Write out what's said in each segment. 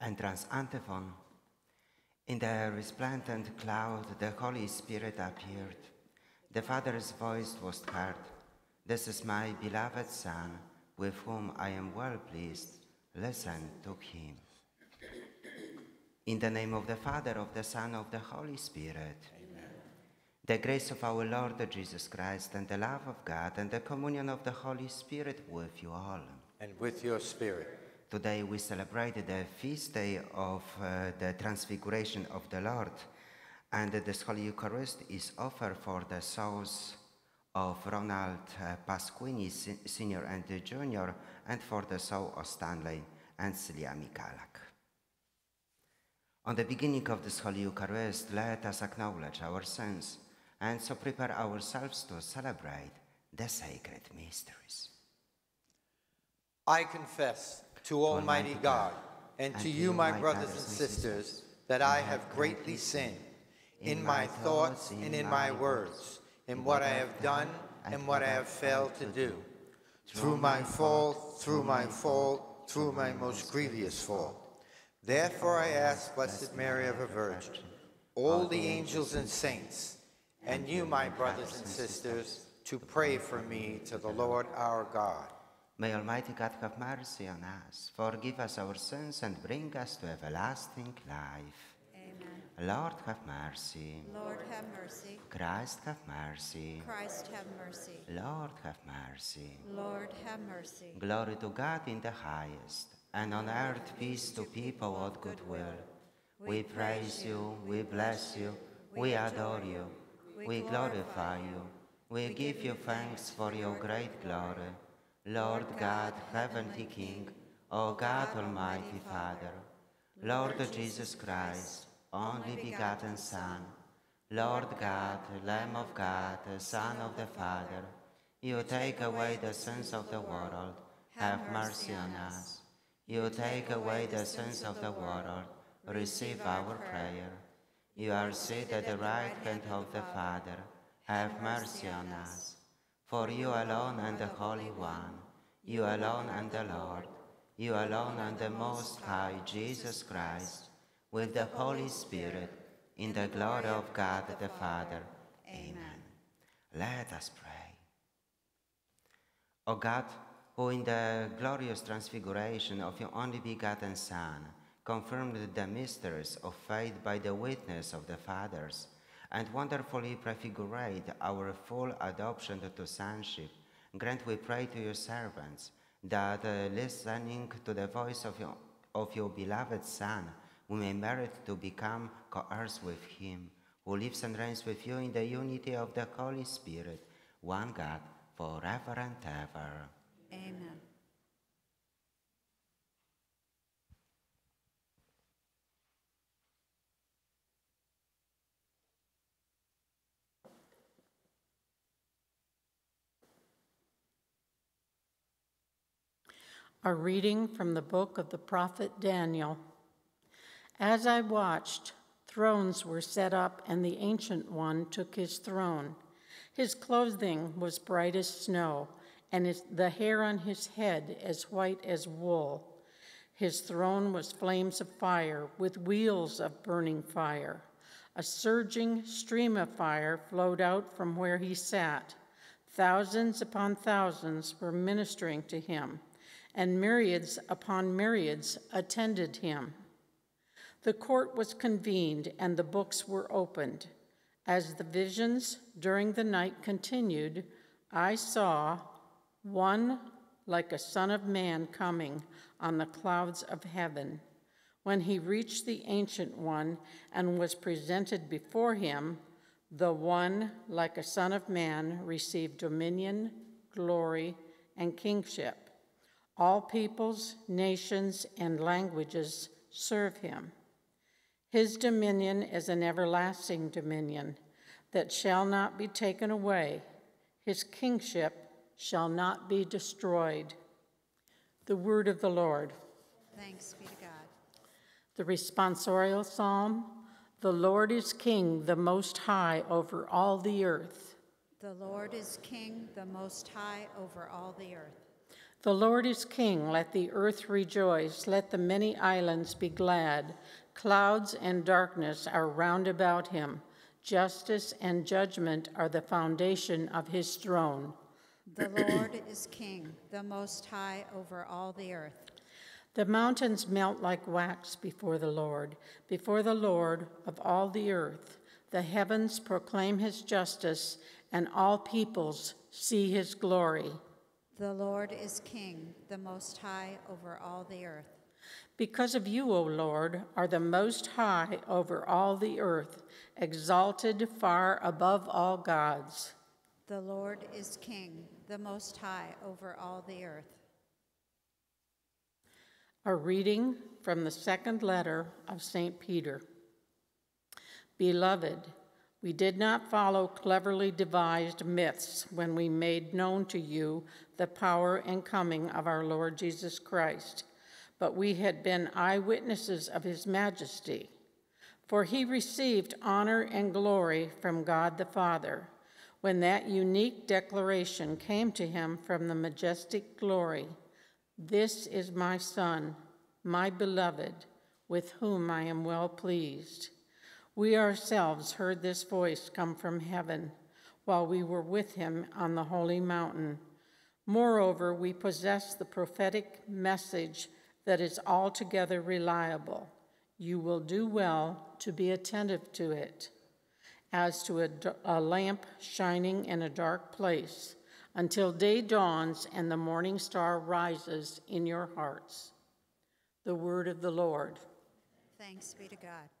Entrance antiphon. In the resplendent cloud, the Holy Spirit appeared. The Father's voice was heard. This is my beloved Son, with whom I am well pleased. Listen to him. In the name of the Father, of the Son, of the Holy Spirit. Amen. The grace of our Lord Jesus Christ, and the love of God, and the communion of the Holy Spirit with you all. And with your spirit. Today we celebrate the feast day of uh, the Transfiguration of the Lord, and this Holy Eucharist is offered for the souls of Ronald uh, Pasquini, Senior and Junior, and for the soul of Stanley and Celia Mikalak. On the beginning of this Holy Eucharist, let us acknowledge our sins and so prepare ourselves to celebrate the sacred mysteries. I confess to Almighty God and to you, my brothers and sisters, that I have greatly sinned in my thoughts and in my words, in what I have done and what I have failed to do. Through my fault, through my fault, through my most grievous fault. Therefore I ask Blessed Mary of a Virgin, all the angels and saints, and you, my brothers and sisters, to pray for me to the Lord our God. May Almighty God have mercy on us, forgive us our sins, and bring us to everlasting life. Amen. Lord, have mercy. Lord, have mercy. Christ, have mercy. Christ, have mercy. Lord, have mercy. Lord, have mercy. Glory to God in the highest and on earth peace to people of good will. We praise you, we bless you, we adore you, we glorify you, we give you thanks for your great glory. Lord God, Heavenly King, O God Almighty Father, Lord Jesus Christ, only begotten Son, Lord God, Lamb of God, Son of the Father, you take away the sins of the world, have mercy on us. You take away the sins of the world, receive our prayer. You are seated at the right hand of the Father, have mercy on us. For you alone and the Holy One, you alone and the Lord, you alone and the Most High Jesus Christ, with the Holy Spirit, in the glory of God the Father. Amen. Let us pray. O God, who in the glorious transfiguration of your only begotten Son confirmed the mysteries of faith by the witness of the fathers, and wonderfully prefigurate our full adoption to sonship, grant, we pray to your servants, that uh, listening to the voice of your, of your beloved Son, we may merit to become co-heirs with him, who lives and reigns with you in the unity of the Holy Spirit, one God, forever and ever. Amen. A reading from the book of the prophet Daniel. As I watched, thrones were set up, and the Ancient One took his throne. His clothing was bright as snow and his, the hair on his head as white as wool. His throne was flames of fire with wheels of burning fire. A surging stream of fire flowed out from where he sat. Thousands upon thousands were ministering to him, and myriads upon myriads attended him. The court was convened and the books were opened. As the visions during the night continued, I saw one like a son of man coming on the clouds of heaven. When he reached the Ancient One and was presented before him, the one like a son of man received dominion, glory, and kingship. All peoples, nations, and languages serve him. His dominion is an everlasting dominion that shall not be taken away. His kingship shall not be destroyed. The word of the Lord. Thanks be to God. The responsorial psalm The Lord is King, the Most High, over all the earth. The Lord is King, the Most High, over all the earth. The Lord is king, let the earth rejoice, let the many islands be glad. Clouds and darkness are round about him, justice and judgment are the foundation of his throne. The Lord is king, the most high over all the earth. The mountains melt like wax before the Lord, before the Lord of all the earth. The heavens proclaim his justice, and all peoples see his glory. The Lord is king, the most high over all the earth. Because of you, O Lord, are the most high over all the earth, exalted far above all gods. The Lord is king, the most high over all the earth. A reading from the second letter of St. Peter. Beloved, we did not follow cleverly devised myths when we made known to you the power and coming of our Lord Jesus Christ, but we had been eyewitnesses of his majesty. For he received honor and glory from God the Father when that unique declaration came to him from the majestic glory This is my Son, my beloved, with whom I am well pleased. We ourselves heard this voice come from heaven while we were with him on the holy mountain. Moreover, we possess the prophetic message that is altogether reliable. You will do well to be attentive to it, as to a, a, lamp shining in a dark place, until day dawns and the morning star rises in your hearts. The word of the Lord. Thanks be to God.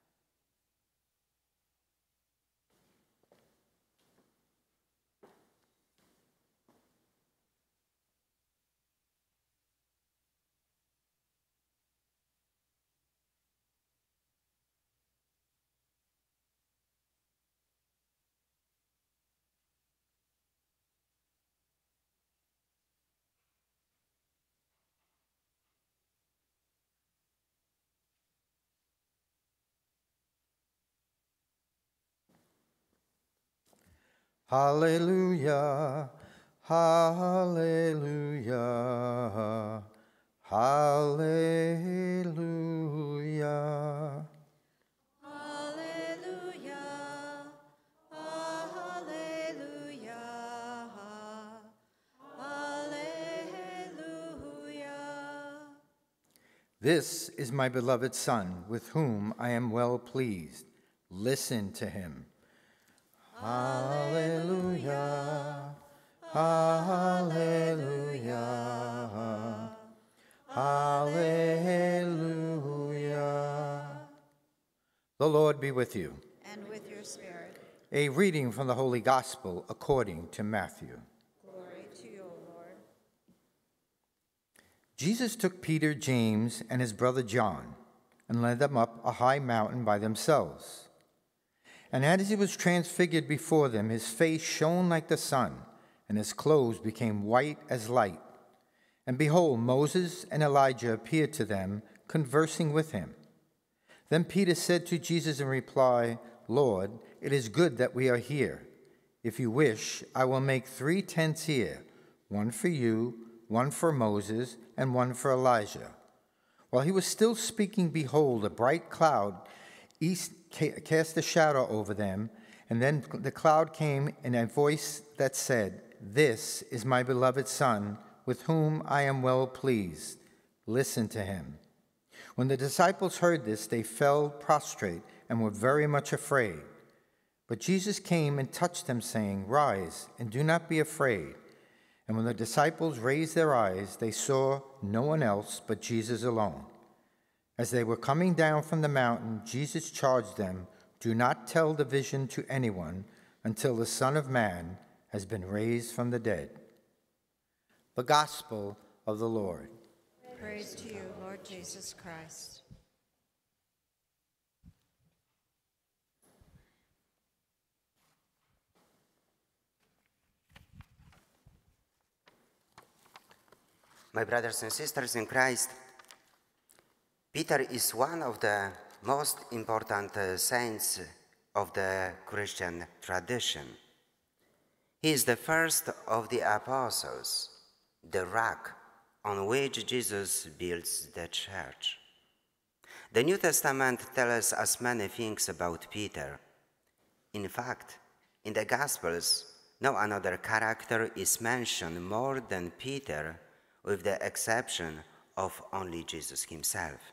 Hallelujah, hallelujah, hallelujah. Hallelujah, hallelujah, hallelujah. This is my beloved Son, with whom I am well pleased. Listen to him. Hallelujah. Hallelujah. Hallelujah. The Lord be with you. And with your spirit. A reading from the Holy Gospel according to Matthew. Glory to you, O Lord. Jesus took Peter, James, and his brother John and led them up a high mountain by themselves. And as he was transfigured before them, his face shone like the sun, and his clothes became white as light. And behold, Moses and Elijah appeared to them, conversing with him. Then Peter said to Jesus in reply, Lord, it is good that we are here. If you wish, I will make three tents here one for you, one for Moses, and one for Elijah. While he was still speaking, behold, a bright cloud east cast a shadow over them, and then the cloud came in a voice that said, This is my beloved Son, with whom I am well pleased. Listen to him. When the disciples heard this, they fell prostrate and were very much afraid. But Jesus came and touched them, saying, Rise and do not be afraid. And when the disciples raised their eyes, they saw no one else but Jesus alone. As they were coming down from the mountain, Jesus charged them, Do not tell the vision to anyone until the Son of Man has been raised from the dead. The Gospel of the Lord. Praise to you, Lord Jesus Christ. My brothers and sisters in Christ, Peter is one of the most important uh, saints of the Christian tradition. He is the first of the apostles, the rock on which Jesus builds the church. The New Testament tells us many things about Peter. In fact, in the Gospels, no another character is mentioned more than Peter, with the exception of only Jesus himself.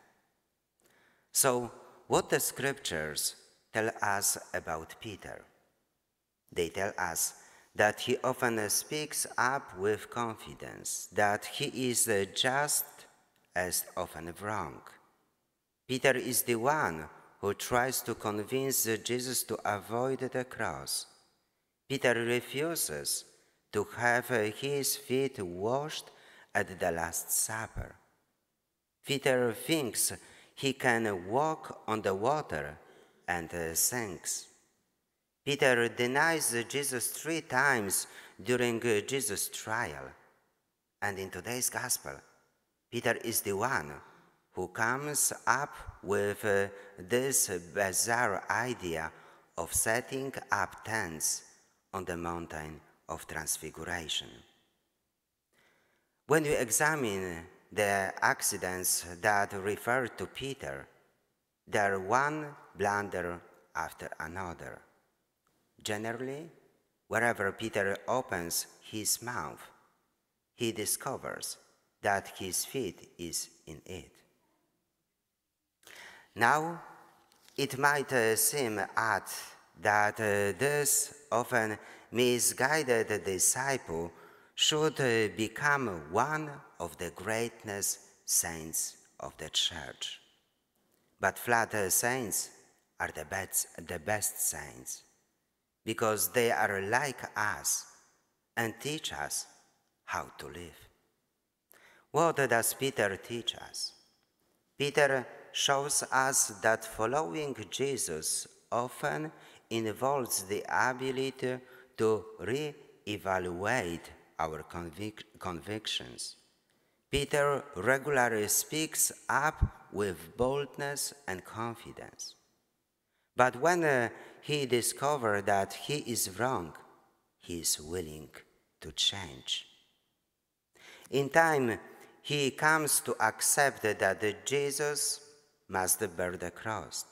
So, what the scriptures tell us about Peter? They tell us that he often speaks up with confidence, that he is just as often wrong. Peter is the one who tries to convince Jesus to avoid the cross. Peter refuses to have his feet washed at the Last Supper. Peter thinks he can walk on the water and sinks. Peter denies Jesus three times during Jesus' trial. And in today's gospel, Peter is the one who comes up with uh, this bizarre idea of setting up tents on the mountain of transfiguration. When we examine the accidents that refer to Peter, they are one blunder after another. Generally, wherever Peter opens his mouth, he discovers that his feet is in it. Now, it might uh, seem odd that uh, this often misguided disciple should uh, become one of the greatest saints of the church. But flatter saints are the best, the best saints because they are like us and teach us how to live. What does Peter teach us? Peter shows us that following Jesus often involves the ability to re evaluate our convic- convictions. Peter regularly speaks up with boldness and confidence. But when uh, he discovers that he is wrong, he is willing to change. In time, he comes to accept that Jesus must bear the cross.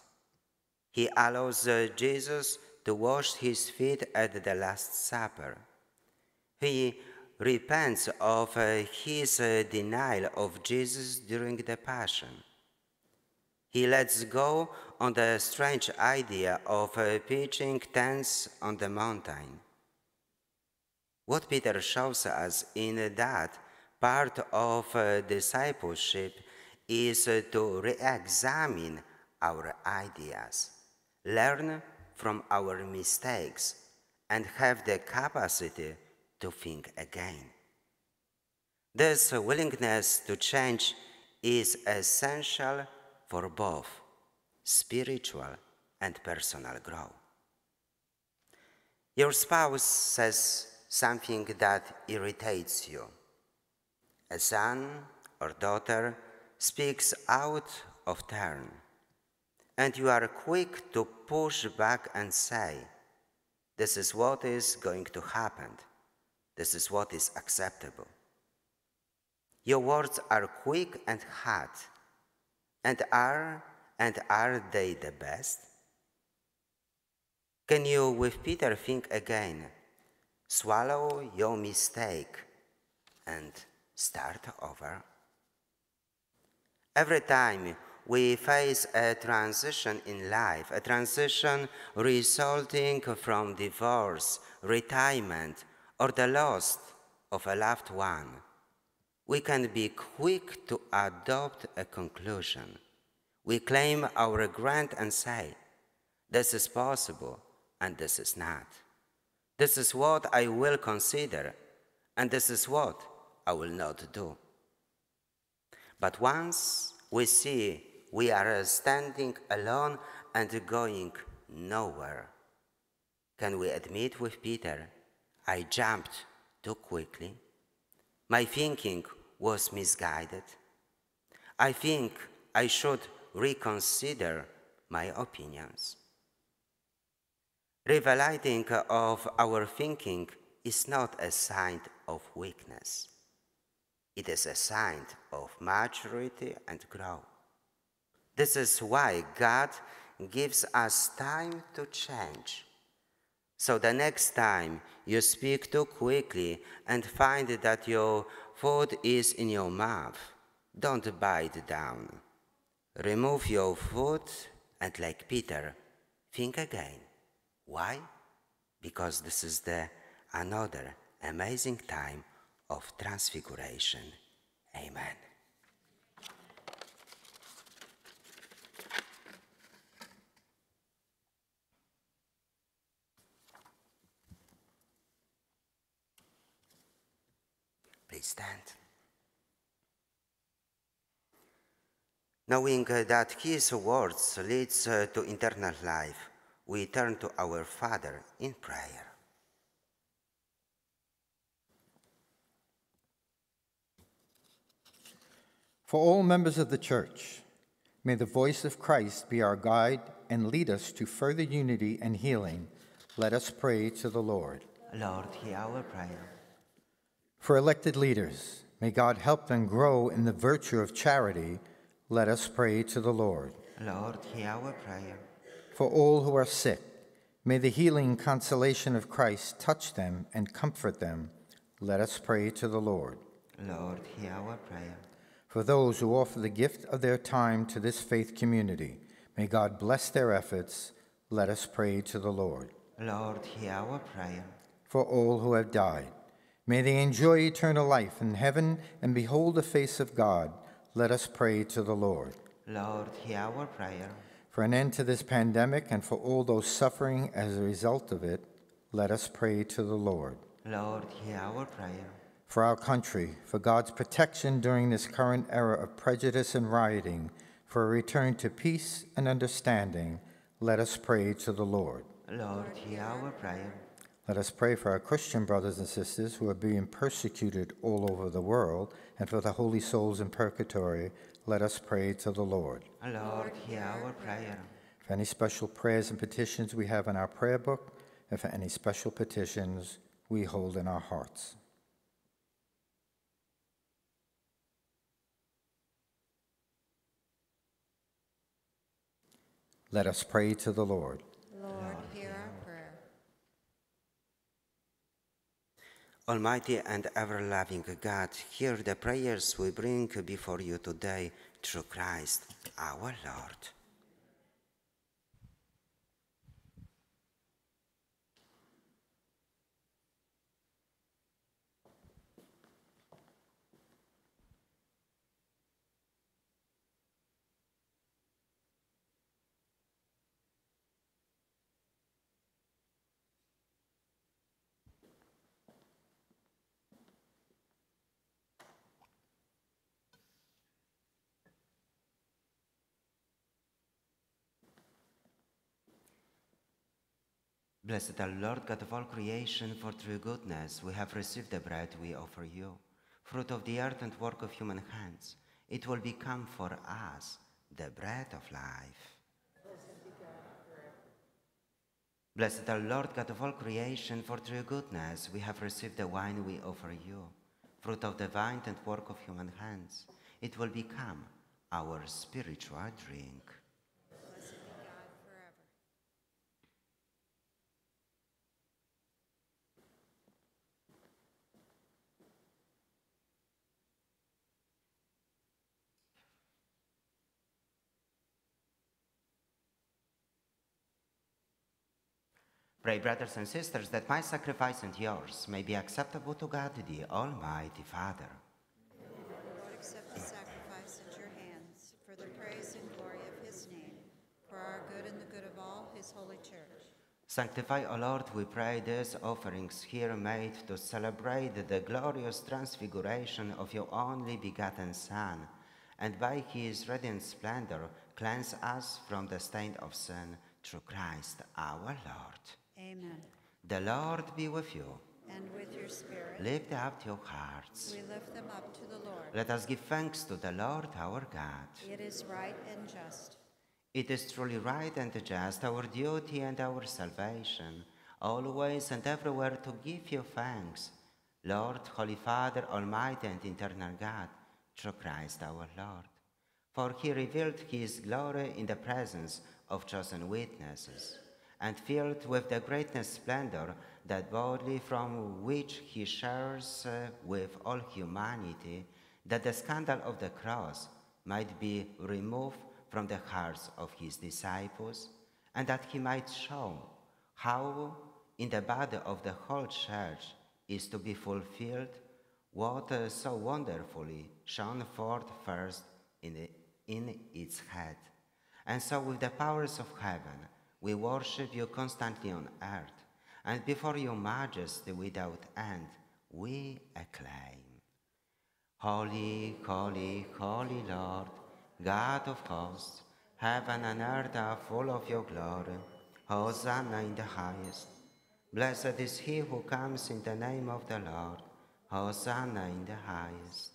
He allows uh, Jesus to wash his feet at the Last Supper. He repents of uh, his uh, denial of Jesus during the Passion. He lets go on the strange idea of uh, pitching tents on the mountain. What Peter shows us in that part of discipleship is to re examine our ideas, learn from our mistakes, and have the capacity to think again. This willingness to change is essential for both spiritual and personal growth. Your spouse says something that irritates you. A son or daughter speaks out of turn, and you are quick to push back and say, This is what is going to happen. This is what is acceptable. Your words are quick and hot and are and are they the best? Can you with Peter think again, swallow your mistake and start over? Every time we face a transition in life, a transition resulting from divorce, retirement, or the loss of a loved one, we can be quick to adopt a conclusion. We claim our grant and say, this is possible and this is not. This is what I will consider and this is what I will not do. But once we see we are standing alone and going nowhere, can we admit with Peter, I jumped too quickly? My thinking was misguided. I think I should reconsider my opinions. Revalidating of our thinking is not a sign of weakness. It is a sign of maturity and growth. This is why God gives us time to change. So the next time you speak too quickly and find that your food is in your mouth, don't bite down. Remove your foot and, like Peter, think again. Why? Because this is the another amazing time of transfiguration. Amen. Please stand. Knowing uh, that His words leads uh, to eternal life, we turn to our Father in prayer. For all members of the Church, may the voice of Christ be our guide and lead us to further unity and healing. Let us pray to the Lord. Lord, hear our prayer. For elected leaders, may God help them grow in the virtue of charity. Let us pray to the Lord. Lord, hear our prayer. For all who are sick, may the healing consolation of Christ touch them and comfort them. Let us pray to the Lord. Lord, hear our prayer. For those who offer the gift of their time to this faith community, may God bless their efforts. Let us pray to the Lord. Lord, hear our prayer. For all who have died, may they enjoy eternal life in heaven and behold the face of God. Let us pray to the Lord. Lord, hear our prayer. For an end to this pandemic and for all those suffering as a result of it, let us pray to the Lord. Lord, hear our prayer. For our country, for God's protection during this current era of prejudice and rioting, for a return to peace and understanding, let us pray to the Lord. Lord, hear our prayer. Let us pray for our Christian brothers and sisters who are being persecuted all over the world, and for the holy souls in purgatory. Let us pray to the Lord. Lord, hear our prayer. For any special prayers and petitions we have in our prayer book, and for any special petitions we hold in our hearts. Let us pray to the Lord. Lord, hear our prayer. Almighty and ever loving God, hear the prayers we bring before you today through Christ our Lord. Blessed are Lord God of all creation, for through goodness we have received the bread we offer you, fruit of the earth and work of human hands. It will become for us the bread of life. Blessed are Lord God of all creation, for through goodness we have received the wine we offer you, fruit of the vine and work of human hands. It will become our spiritual drink. Pray, brothers and sisters, that my sacrifice and yours may be acceptable to God, the Almighty Father. Lord, accept the sacrifice at your hands for the praise and glory of his name, for our good and the good of all his holy church. Sanctify, O Lord, we pray, these offerings here made to celebrate the glorious transfiguration of your only begotten Son, and by his radiant splendor cleanse us from the stain of sin through Christ our Lord. Amen. The Lord be with you. And with your spirit, Lift up your hearts. we lift them up to the Lord. Let us give thanks to the Lord our God. It is right and just. It is truly right and just, our duty and our salvation, always and everywhere to give you thanks, Lord, Holy Father, Almighty and Eternal God, through Christ our Lord. For he revealed his glory in the presence of chosen witnesses, and filled with the greatest splendor that bodily from which he shares uh, with all humanity, that the scandal of the cross might be removed from the hearts of his disciples, and that he might show how in the body of the whole church is to be fulfilled what uh, so wonderfully shone forth first in, the, in its head. And so, with the powers of heaven, we worship you constantly on earth, and before your majesty without end, we acclaim. Holy, holy, holy Lord, God of hosts, heaven and earth are full of your glory. Hosanna in the highest. Blessed is he who comes in the name of the Lord. Hosanna in the highest.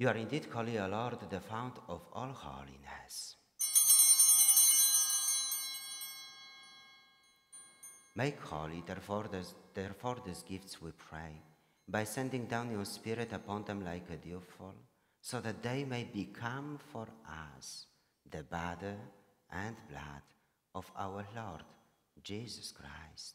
You are indeed holy, O Lord, the fount of all holiness. Make holy, therefore, this, therefore, these gifts, we pray, by sending down your Spirit upon them like a dewfall so that they may become for us the body and blood of our Lord Jesus Christ.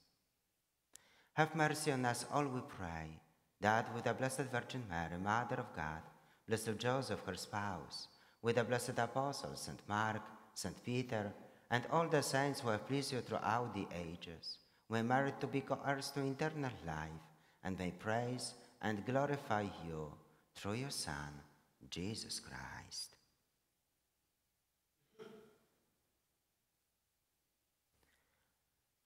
Have mercy on us all, we pray, that with the Blessed Virgin Mary, Mother of God, Blessed Joseph, her spouse, with the blessed apostles, St. Mark, St. Peter, and all the saints who have pleased you throughout the ages, we merit to be co-heirs to eternal life, and may praise and glorify you through your Son, Jesus Christ.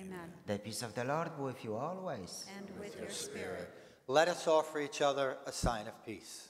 Amen. The peace of the Lord be with you always. And with your spirit. Let us offer each other a sign of peace.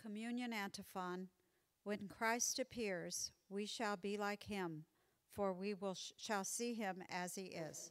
Communion antiphon. When Christ appears, we shall be like him, for we will shall see him as he is.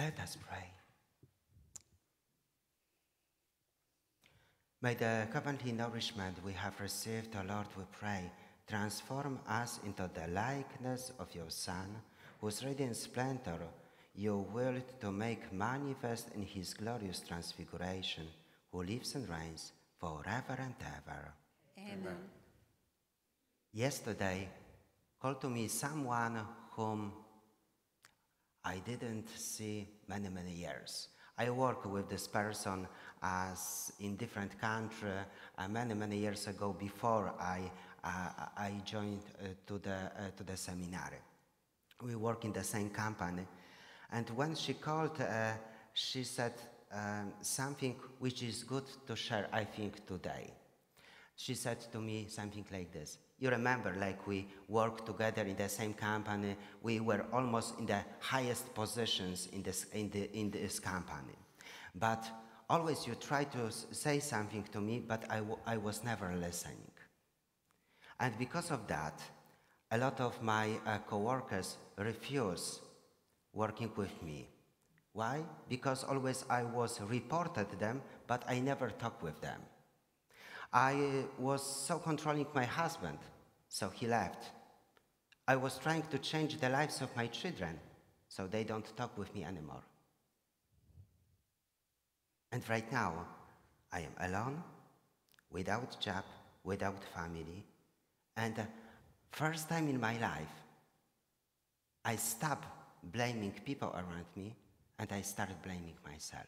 Let us pray. May the heavenly nourishment we have received, O Lord, we pray, transform us into the likeness of your Son, whose radiant splendor you willed to make manifest in his glorious transfiguration, who lives and reigns forever and ever. Amen. Yesterday called to me someone whom I didn't see many, many years. I work with this person as in different country uh, many, many years ago before I, uh, I joined uh, to, the, uh, to the seminary. We work in the same company. And when she called, uh, she said um, something which is good to share, I think, today. She said to me something like this. You remember, like we worked together in the same company, we were almost in the highest positions in this, in the, in this company. But always you try to say something to me, but I, I was never listening. And because of that, a lot of my uh, coworkers refuse working with me. Why? Because always I was reported them, but I never talk with them. I was so controlling my husband, so he left. I was trying to change the lives of my children, so they don't talk with me anymore. And right now, I am alone, without job, without family, and uh, first time in my life, I stop blaming people around me and I started blaming myself.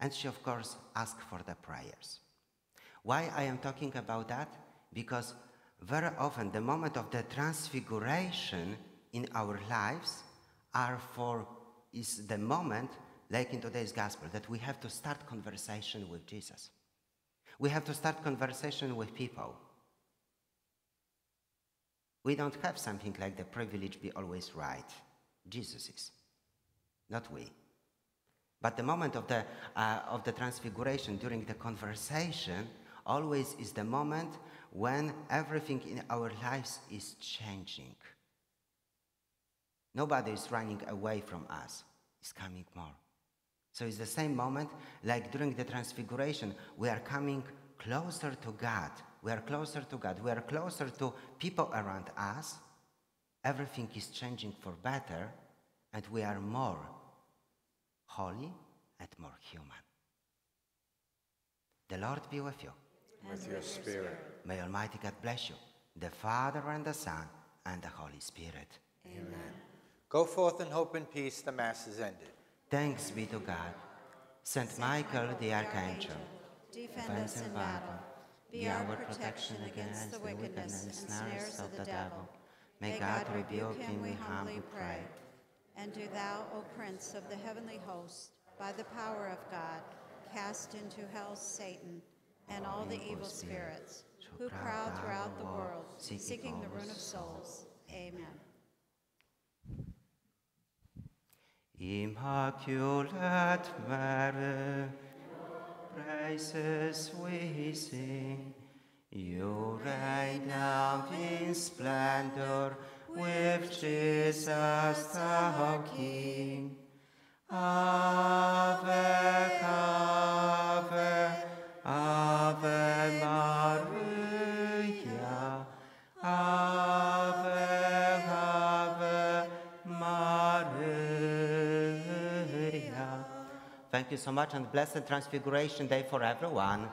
And she, of course, asked for the prayers. Why I am talking about that? Because very often the moment of the transfiguration in our lives are for is the moment, like in today's gospel, that we have to start conversation with Jesus. We have to start conversation with people. We don't have something like the privilege be always right. Jesus is, not we. But the moment of the, uh, of the transfiguration during the conversation always is the moment when everything in our lives is changing. Nobody is running away from us, it's coming more. So it's the same moment like during the transfiguration, we are coming closer to God. We are closer to God. We are closer to people around us. Everything is changing for better, and we are more holy and more human. The Lord be with you. With your spirit. May Almighty God bless you, the Father and the Son and the Holy Spirit. Amen. Go forth in hope and peace. The Mass is ended. Thanks be to God. Saint Michael the Archangel, defend us in battle. Be our protection against the wickedness and snares of the devil. May God rebuke him, we humbly pray. And do thou, O Prince of the heavenly host, by the power of God, cast into hell Satan and all the evil spirits who prowl throughout the world, seeking the ruin of souls. Amen. Immaculate Mary, praises we sing. You reign now in splendor with Jesus the King. Ave, Ave, Ave Maria. Ave, Ave Maria. Thank you so much and blessed Transfiguration Day for everyone.